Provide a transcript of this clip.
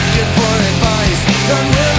looking for advice.